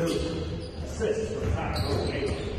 Assist from Pat Gold.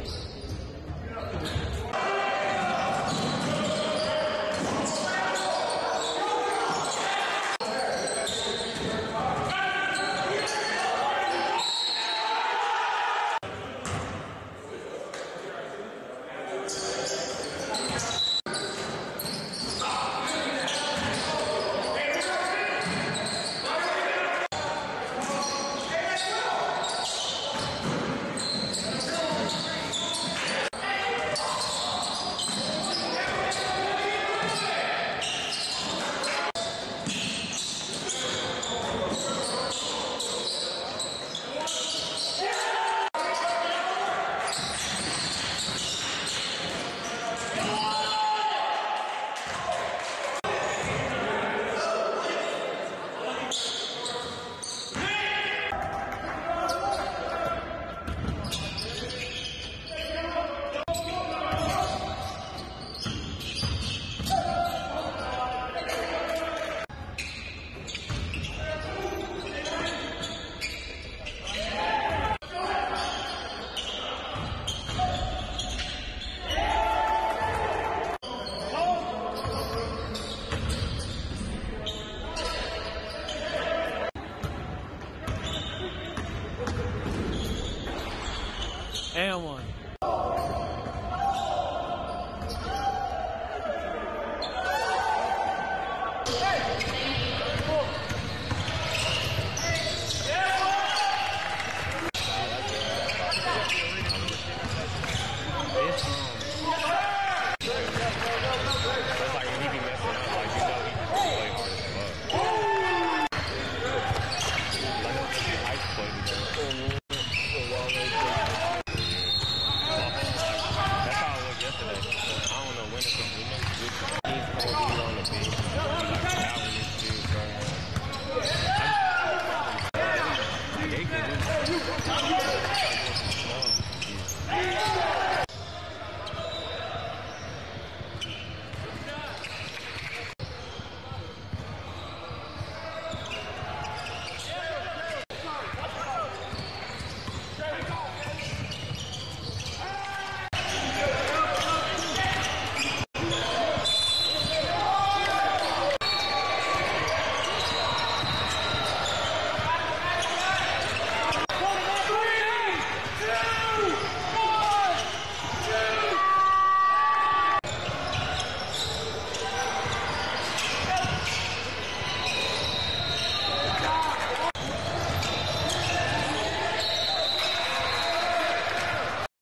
And one. Aynen.